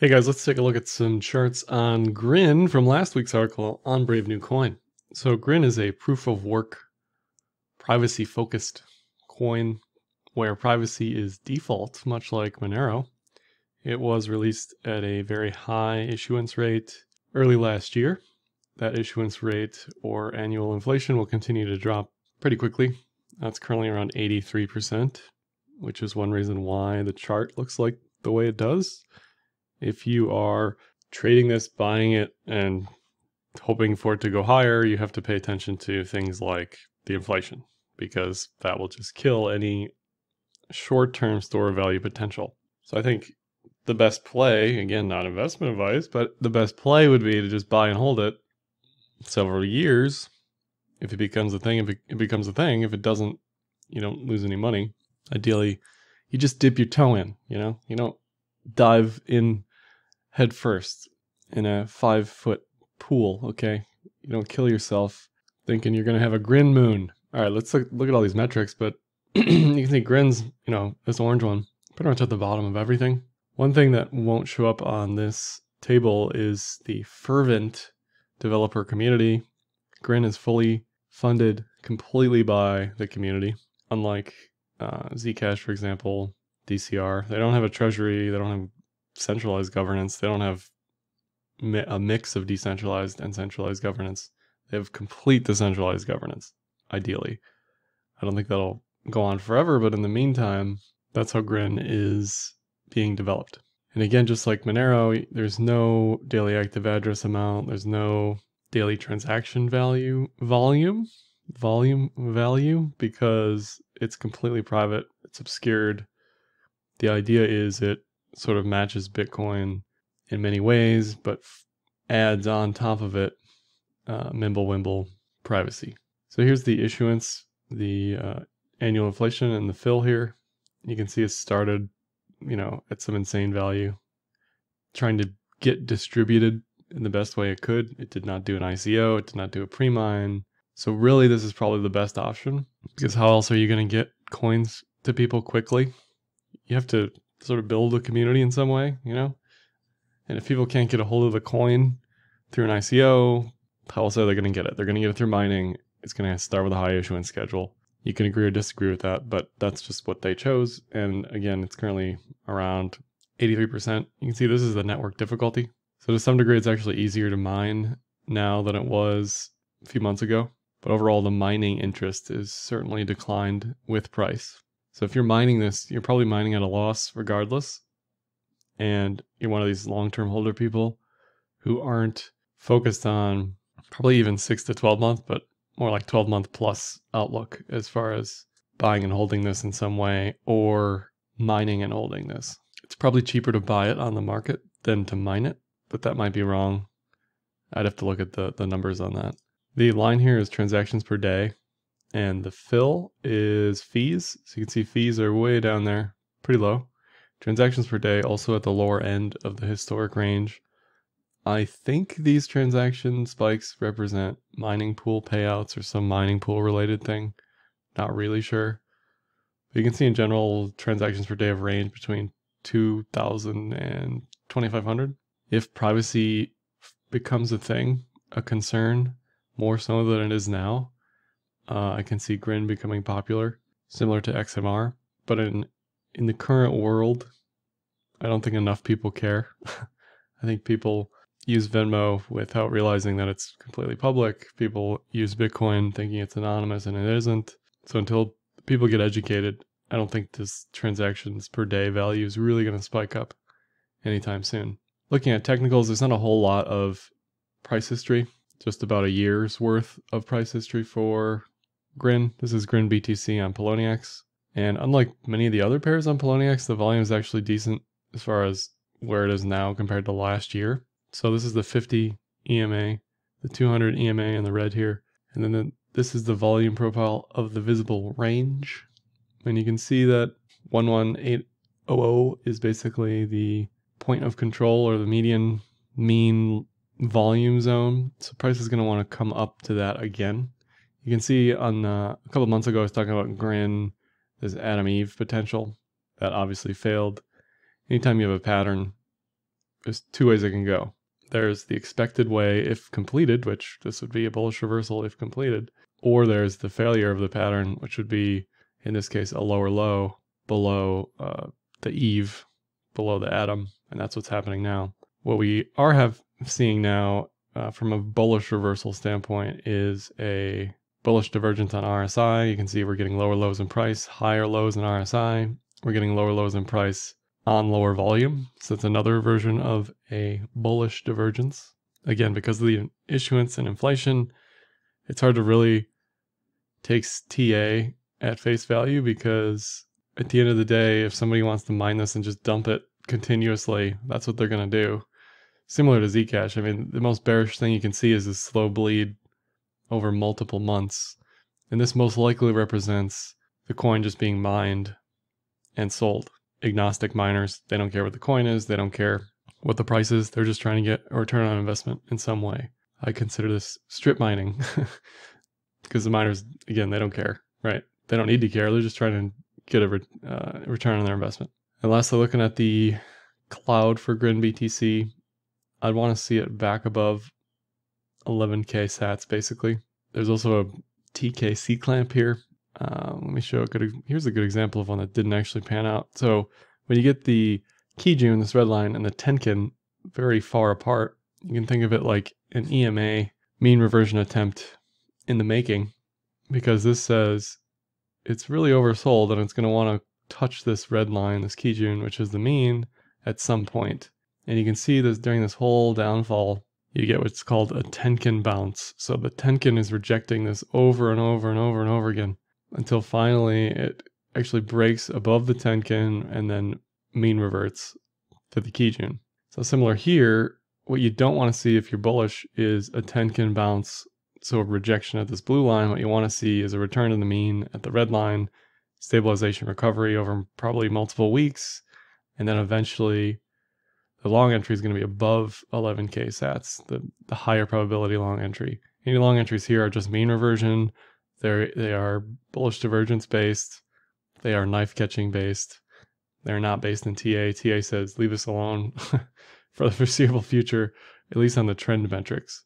Hey guys, let's take a look at some charts on Grin from last week's article on Brave New Coin. So Grin is a proof of work, privacy focused coin where privacy is default, much like Monero. It was released at a very high issuance rate early last year. That issuance rate or annual inflation will continue to drop pretty quickly. That's currently around 83%, which is one reason why the chart looks like the way it does if you are trading this, buying it, and hoping for it to go higher, you have to pay attention to things like the inflation because that will just kill any short term store value potential. So I think the best play, again, not investment advice, but the best play would be to just buy and hold it several years. If it becomes a thing, if it, it becomes a thing, if it doesn't, you don't lose any money. Ideally, you just dip your toe in, you know, you don't dive in head first in a five foot pool, okay? You don't kill yourself thinking you're going to have a grin moon. All right, let's look, look at all these metrics, but you can see grins, you know, this orange one, pretty much at the bottom of everything. One thing that won't show up on this table is the fervent developer community. Grin is fully funded completely by the community, unlike uh, Zcash, for example, DCR. They don't have a treasury, they don't have centralized governance. They don't have a mix of decentralized and centralized governance. They have complete decentralized governance, ideally. I don't think that'll go on forever, but in the meantime, that's how Grin is being developed. And again, just like Monero, there's no daily active address amount, there's no daily transaction value volume volume value because it's completely private, it's obscured. The idea is it sort of matches Bitcoin in many ways, but f- adds on top of it uh, Mimblewimble privacy. So here's the issuance, the uh, annual inflation, and the fill here. You can see it started, you know, at some insane value, trying to get distributed in the best way it could. It did not do an ICO, it did not do a pre mine. So, really, this is probably the best option because how else are you going to get coins to people quickly? You have to sort of build a community in some way, you know? And if people can't get a hold of the coin through an ICO, how else are they going to get it? They're going to get it through mining. It's going to start with a high issuance schedule. You can agree or disagree with that, but that's just what they chose. And again, it's currently around 83%. You can see this is the network difficulty. So to some degree, it's actually easier to mine now than it was a few months ago. But overall, the mining interest is certainly declined with price. So if you're mining this, you're probably mining at a loss regardless. And you're one of these long term holder people who aren't focused on probably even six to 12 month, but more like 12 month plus outlook as far as buying and holding this in some way or mining and holding this. It's probably cheaper to buy it on the market than to mine it, but that might be wrong. I'd have to look at the, the numbers on that. The line here is transactions per day. And the fill is fees. So you can see fees are way down there, pretty low. Transactions per day also at the lower end of the historic range. I think these transaction spikes represent mining pool payouts or some mining pool related thing. Not really sure. But you can see in general transactions per day have range between 2,000 and 2,500. If privacy becomes a thing, a concern, more so than it is now, uh, I can see Grin becoming popular, similar to XMR. But in in the current world, I don't think enough people care. I think people use Venmo without realizing that it's completely public. People use Bitcoin thinking it's anonymous and it isn't. So until people get educated, I don't think this transactions per day value is really going to spike up anytime soon. Looking at technicals, there's not a whole lot of price history, just about a year's worth of price history for Grin. This is Grin BTC on Poloniex. And unlike many of the other pairs on Poloniex, the volume is actually decent as far as where it is now compared to last year. So this is the 50 EMA, the 200 EMA in the red here. And then the, this is the volume profile of the visible range. And you can see that 11800 is basically the point of control or the median mean volume zone. So price is going to want to come up to that again. You can see on uh, a couple months ago, I was talking about Grin, there's Adam Eve potential. That obviously failed. Anytime you have a pattern there's two ways it can go. There's the expected way if completed, which this would be a bullish reversal if completed, or there's the failure of the pattern, which would be in this case a lower low below uh, the eve, below the Adam, and that's what's happening now. What we are have seeing now uh, from a bullish reversal standpoint is a bullish divergence on RSI. You can see we're getting lower lows in price, higher lows in RSI. We're getting lower lows in price on lower volume. So it's another version of a bullish divergence. Again, because of the issuance and inflation, it's hard to really take TA at face value because at the end of the day, if somebody wants to mine this and just dump it continuously, that's what they're going to do. Similar to Zcash, I mean, the most bearish thing you can see is a slow bleed over multiple months. And this most likely represents the coin just being mined and sold. Agnostic miners, they don't care what the coin is, they don't care what the price is, they're just trying to get a return on investment in some way. I consider this strip mining because the miners, again, they don't care, right? They don't need to care, they're just trying to get a re- uh, return on their investment. And lastly, looking at the cloud for Grin BTC, I'd want to see it back above 11k sats basically. There's also a TKC clamp here. Uh, let me show a good. Here's a good example of one that didn't actually pan out. So when you get the Kijun, this red line, and the Tenkan very far apart, you can think of it like an EMA mean reversion attempt in the making, because this says it's really oversold and it's going to want to touch this red line, this Kijun, which is the mean, at some point. And you can see this during this whole downfall, you get what's called a Tenkan bounce. So the Tenkan is rejecting this over and over and over and over again until finally it actually breaks above the Tenkan and then mean reverts to the Kijun. So similar here, what you don't want to see if you're bullish is a Tenkan bounce, so a rejection at this blue line. What you want to see is a return to the mean at the red line, stabilization recovery over probably multiple weeks, and then eventually the long entry is going to be above 11k sats, the, the higher probability long entry. Any long entries here are just mean reversion. They're, they are bullish divergence based. They are knife catching based. They're not based in TA. TA says leave us alone for the foreseeable future, at least on the trend metrics.